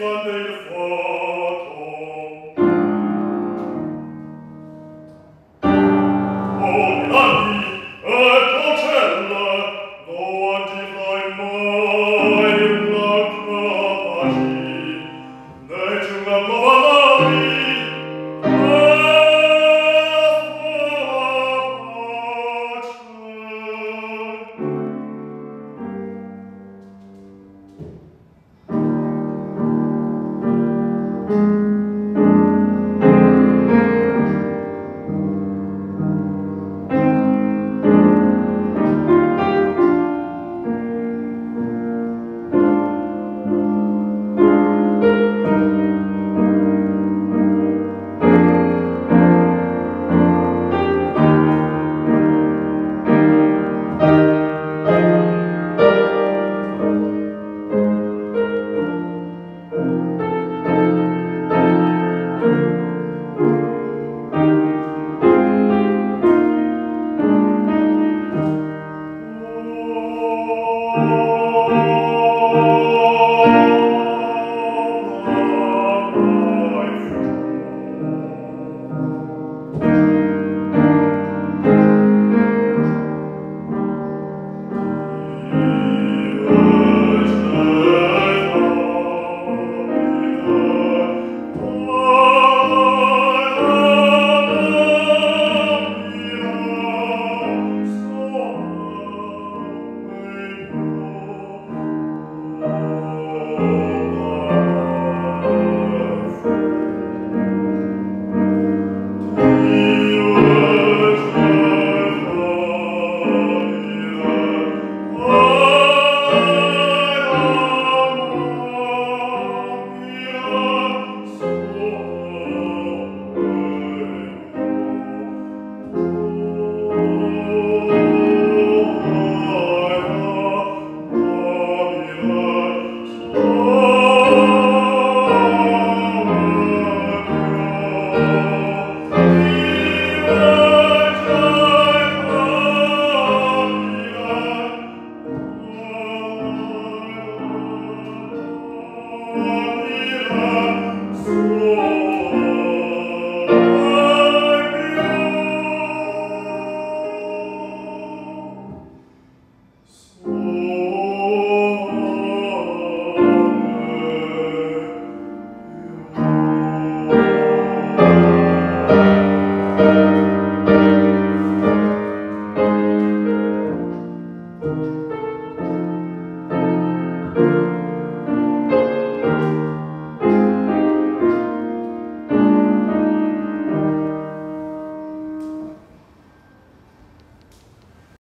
Oh,